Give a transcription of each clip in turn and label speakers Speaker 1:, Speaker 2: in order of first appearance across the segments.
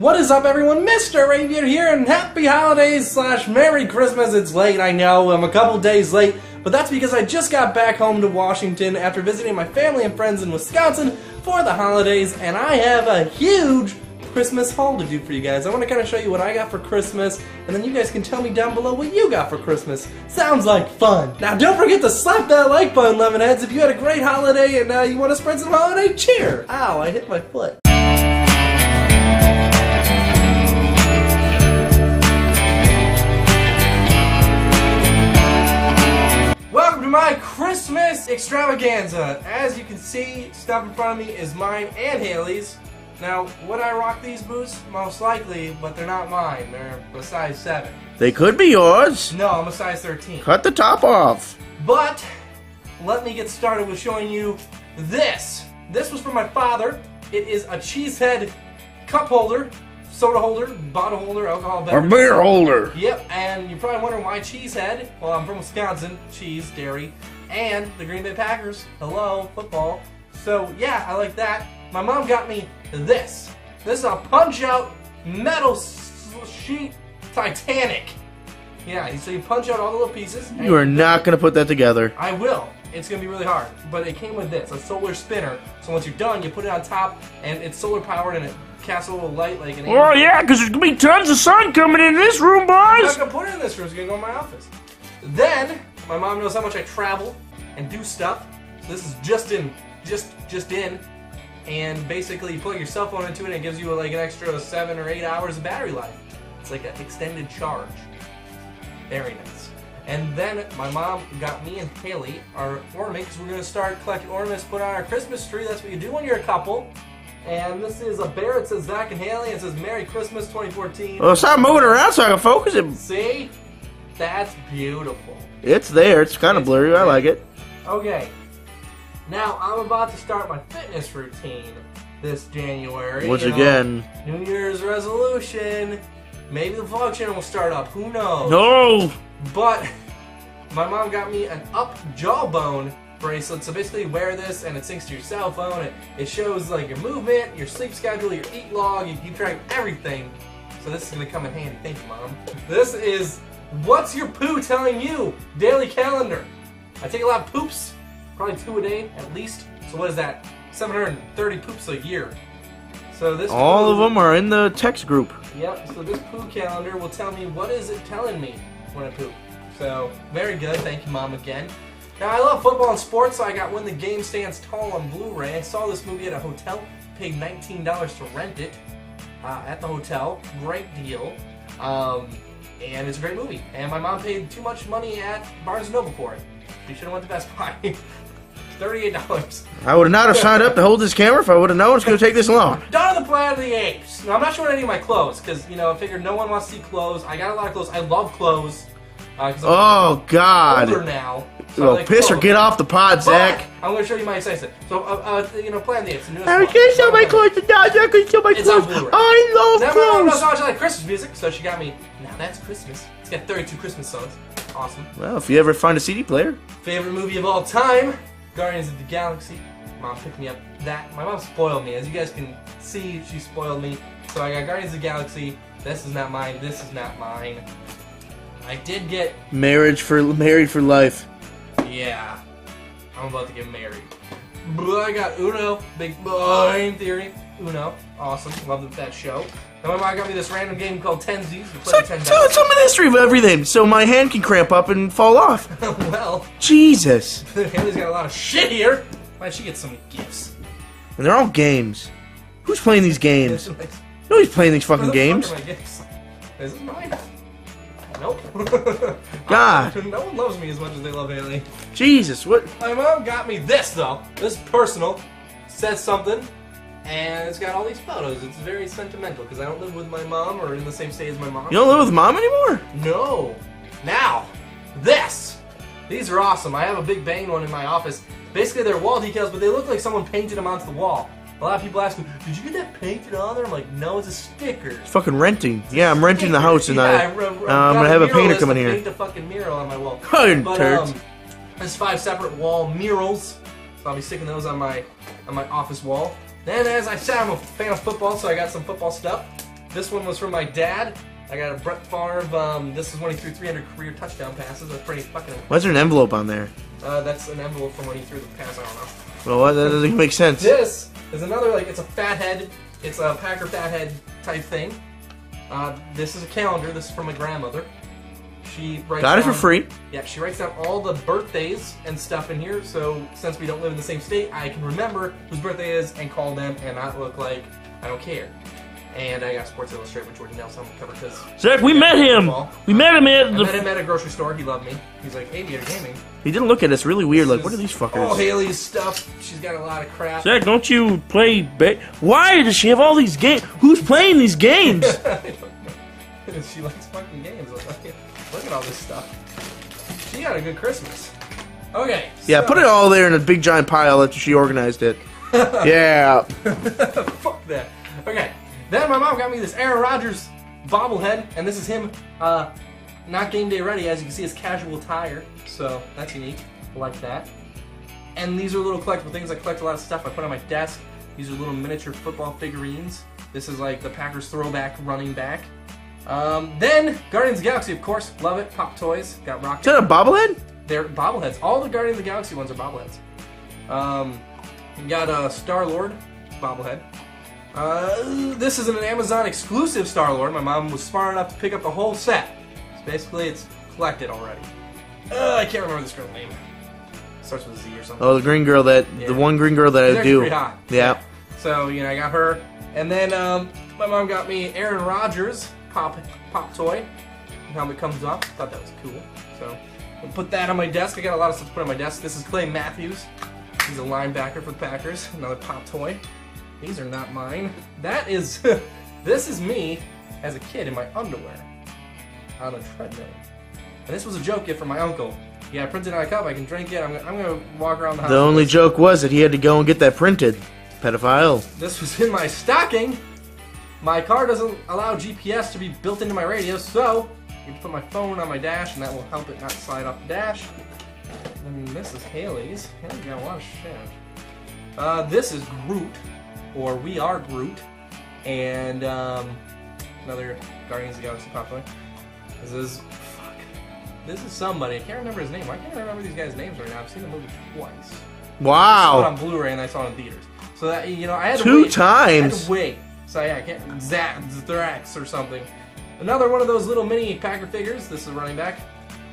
Speaker 1: What is up, everyone? Mr. Aviator here, and happy holidays slash Merry Christmas. It's late, I know, I'm a couple days late, but that's because I just got back home to Washington after visiting my family and friends in Wisconsin for the holidays, and I have a huge Christmas haul to do for you guys. I want to kind of show you what I got for Christmas, and then you guys can tell me down below what you got for Christmas. Sounds like fun. Now, don't forget to slap that like button, Lemonheads, if you had a great holiday and uh, you want to spread some holiday cheer. Ow, I hit my foot. Extravaganza. As you can see, stuff in front of me is mine and Haley's. Now, would I rock these boots? Most likely, but they're not mine. They're a size 7.
Speaker 2: They could be yours.
Speaker 1: No, I'm a size 13.
Speaker 2: Cut the top off.
Speaker 1: But, let me get started with showing you this. This was from my father. It is a cheesehead cup holder, soda holder, bottle holder, alcohol beverage.
Speaker 2: beer holder.
Speaker 1: Yep, and you're probably wondering why Cheesehead. Well, I'm from Wisconsin, cheese, dairy, and the Green Bay Packers. Hello, football. So, yeah, I like that. My mom got me this. This is a punch-out metal sheet Titanic. Yeah, so you punch out all the little pieces.
Speaker 2: You are not going to put that together.
Speaker 1: I will. It's gonna be really hard. But it came with this, a solar spinner. So once you're done, you put it on top, and it's solar powered, and it casts a little light like an.
Speaker 2: Oh, yeah, because there's going to be tons of sun coming in this room, boys.
Speaker 1: I'm not gonna put it in this room. It's gonna go in my office. Then my mom knows how much I travel and do stuff. So this is just in, just just in, and basically you plug your cell phone into it and it gives you like an extra seven or eight hours of battery life. It's like an extended charge. Very nice. And then my mom got me and Haley our ornament because we're gonna start collecting ornaments, put on our Christmas tree. That's what you do when you're a couple. And this is a bear. It says Zach and Haley. It says Merry Christmas 2014.
Speaker 2: Well, stop moving around so I can focus it.
Speaker 1: See? That's beautiful.
Speaker 2: It's there. It's kind of blurry. I like it.
Speaker 1: Okay. Now, I'm about to start my fitness routine this January.
Speaker 2: Once
Speaker 1: you know,
Speaker 2: again.
Speaker 1: New Year's resolution. Maybe the vlog channel will start up. Who knows?
Speaker 2: No.
Speaker 1: But my mom got me an up jawbone bracelet. So basically, you wear this and it syncs to your cell phone. It, it shows like your movement, your sleep schedule, your eat log. You keep track of everything. So this is gonna come in handy. Thank you, mom. This is what's your poo telling you daily calendar. I take a lot of poops, probably two a day at least. So what is that? 730 poops a year. So this
Speaker 2: All of them are in the text group.
Speaker 1: Yep, so this poo calendar will tell me what is it telling me when I poop. So, very good. Thank you, Mom, again. Now, I love football and sports, so I got When the Game Stands Tall on Blu-ray. I saw this movie at a hotel, paid $19 to rent it uh, at the hotel. Great deal. Um, and it's a great movie. And my mom paid too much money at Barnes & Noble for it. She should have went to Best Buy. $38.
Speaker 2: I would not have signed up to hold this camera if I would have known it's going to take this long.
Speaker 1: Dawn of the Planet of the Apes. Now, I'm not showing any of my clothes because you know I figured no one wants to see clothes. I got a lot of clothes. I love clothes. Uh,
Speaker 2: Oh,
Speaker 1: older now. So like
Speaker 2: piss or get off the pod, Zach.
Speaker 1: I'm to show you my excitement. So, uh, uh, you know, Planet of the Apes. The newest
Speaker 2: I can't show my clothes to Dad. I can show my
Speaker 1: It's
Speaker 2: clothes. I love
Speaker 1: Now, my mom knows
Speaker 2: clothes.
Speaker 1: how much I like Christmas music, so she got me. Now that's Christmas. It's got 32 Christmas songs. Awesome.
Speaker 2: Well, if you ever find a CD player,
Speaker 1: Favorite movie of all time, Guardians of the Galaxy. Mom picked me up that. My mom spoiled me. As you guys can see, she spoiled me. So I got Guardians of the Galaxy. This is not mine. This is not mine. I did get,
Speaker 2: marriage for married for life.
Speaker 1: Yeah, I'm about to get married. But I got Uno, Big Bang Theory. Uno, awesome. Love that show. And my mom got me this random game called Tensies. We
Speaker 2: So, so it's a ministry of everything. So my hand can cramp up and fall off.
Speaker 1: well,
Speaker 2: Jesus.
Speaker 1: Haley's got a lot of shit here. Why'd she get so many gifts?
Speaker 2: And they're all games. Who's playing these games?
Speaker 1: This.
Speaker 2: Nobody's playing these fucking
Speaker 1: the
Speaker 2: games.
Speaker 1: Fuck are my gifts? Is mine? Nope.
Speaker 2: God.
Speaker 1: no one loves me as much as they love Haley.
Speaker 2: Jesus, what?
Speaker 1: My mom got me this though. This is personal. Says something. And it's got all these photos. It's very sentimental because I don't live with my mom or in the same state as my mom.
Speaker 2: You don't live with mom anymore?
Speaker 1: No. Now, this. These are awesome. I have a Big Bang one in my office. Basically, they're wall decals, but they look like someone painted them onto the wall. A lot of people ask me, "Did you get that painted on there?" I'm like, "No, it's a sticker."
Speaker 2: It's fucking renting. Yeah, I'm renting the house and
Speaker 1: yeah,
Speaker 2: I,
Speaker 1: re- re-
Speaker 2: uh, I'm
Speaker 1: got
Speaker 2: gonna have a painter come in here.
Speaker 1: Paint a fucking mural on my wall. But um, there's five separate wall murals. So I'll be sticking those on my on my office wall. Then, as I said, I'm a fan of football, so I got some football stuff. This one was from my dad. I got a Brett Favre. Um, this is when he threw 300 career touchdown passes. That's pretty fucking.
Speaker 2: Why is there an envelope on there?
Speaker 1: Uh, that's an envelope from when he threw the pass. I don't know.
Speaker 2: Well, what? that doesn't make sense.
Speaker 1: This is another like it's a fathead. It's a Packer fathead type thing. Uh, this is a calendar. This is from my grandmother. She writes
Speaker 2: Got it for free.
Speaker 1: Yeah, she writes down all the birthdays and stuff in here. So since we don't live in the same state, I can remember whose birthday is and call them and not look like I don't care. And I got Sports Illustrated with Jordan Nelson on the cover because
Speaker 3: Zach, we met him. We met him at
Speaker 1: I met
Speaker 3: the.
Speaker 1: him at a grocery store. He loved me. He's like, "Hey, Beer Gaming."
Speaker 2: He didn't look at us really weird. Like, what are these
Speaker 1: All
Speaker 2: fuckers?
Speaker 1: Haley's stuff. She's got a lot of crap.
Speaker 3: Zach, don't you play? Ba- Why does she have all these games? Who's playing these games?
Speaker 1: she likes fucking games. Look at all this stuff. She got a good Christmas. Okay.
Speaker 2: Yeah,
Speaker 1: so-
Speaker 2: put it all there in a big giant pile after she organized it. yeah.
Speaker 1: Fuck that. Okay. Then my mom got me this Aaron Rodgers bobblehead, and this is him, uh, not game day ready. As you can see, his casual attire. So that's unique. I like that. And these are little collectible things. I collect a lot of stuff I put on my desk. These are little miniature football figurines. This is like the Packers throwback running back. Um, then Guardians of the Galaxy, of course, love it. Pop toys. Got Rocket.
Speaker 2: Is that a bobblehead?
Speaker 1: They're bobbleheads. All the Guardians of the Galaxy ones are bobbleheads. Um, got a Star Lord bobblehead. Uh, this is an Amazon exclusive Star Lord. My mom was smart enough to pick up the whole set. So basically, it's collected already. Uh, I can't remember this girl's name. Starts with a Z or something.
Speaker 2: Oh, the green girl that
Speaker 1: Yeah.
Speaker 2: the one green girl that
Speaker 1: She's
Speaker 2: I do.
Speaker 1: pretty hot.
Speaker 2: Yeah.
Speaker 1: So you know, I got her, and then um, my mom got me Aaron Rodgers pop pop toy. How it comes off. Thought that was cool. So I put that on my desk. I got a lot of stuff to put on my desk. This is Clay Matthews. He's a linebacker for the Packers. Another pop toy. These are not mine. That is, this is me as a kid in my underwear on a treadmill. And this was a joke gift from my uncle. Yeah, I printed on a cup. I can drink it. I'm, gonna- I'm gonna walk around the house.
Speaker 2: The only joke was that he had to go and get that printed. Pedophile.
Speaker 1: This was in my stocking. My car doesn't allow GPS to be built into my radio, so you can put my phone on my dash, and that will help it not slide off the dash. And this is Haley's. Haley's got a lot of shit. Uh, this is Groot, or We Are Groot, and um, another Guardians of the Galaxy pop toy. This is fuck. This is somebody. I can't remember his name. Why can't I remember these guys' names right now? I've seen the movie twice. I saw it
Speaker 2: Wow.
Speaker 1: on Blu-ray and I saw it in theaters. So that you know, I had to
Speaker 2: Two
Speaker 1: wait. I had
Speaker 2: times.
Speaker 1: to wait. So yeah, I can't Zach Drax or something. Another one of those little mini Packer figures. This is running back.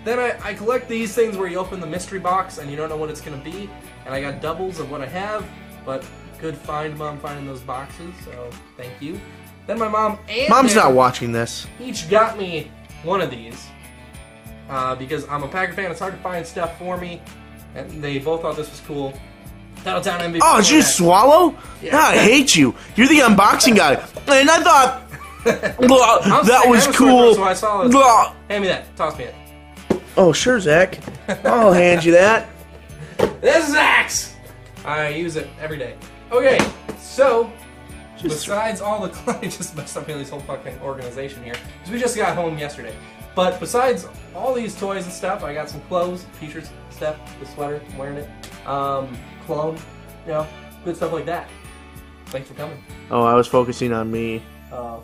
Speaker 1: Then I, I collect these things where you open the mystery box and you don't know what it's gonna be. And I got doubles of what I have, but good find, mom, finding those boxes. So thank you. Then my mom and
Speaker 2: Mom's not watching this.
Speaker 1: each got me one of these uh, because I'm a Packer fan. It's hard to find stuff for me, and they both thought this was cool. Titletown MVP.
Speaker 2: Oh, did you swallow?
Speaker 1: Yeah.
Speaker 2: Ah, I hate you. You're the unboxing guy. And I thought Blah,
Speaker 1: I'm
Speaker 2: that was
Speaker 1: I
Speaker 2: cool.
Speaker 1: So I saw it.
Speaker 2: Blah.
Speaker 1: Hand me that. Toss me it.
Speaker 2: Oh, sure, Zach. I'll hand you that.
Speaker 1: This is Axe. I use it every day. Okay, so
Speaker 2: Just
Speaker 1: besides all the I just messed up Haley's whole fucking organization here because we just got home yesterday. But besides all these toys and stuff, I got some clothes, t-shirts, stuff, the sweater, I'm wearing it, um, cologne, you know, good stuff like that. Thanks for coming.
Speaker 2: Oh, I was focusing on me.
Speaker 1: Uh,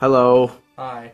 Speaker 2: Hello.
Speaker 1: hi.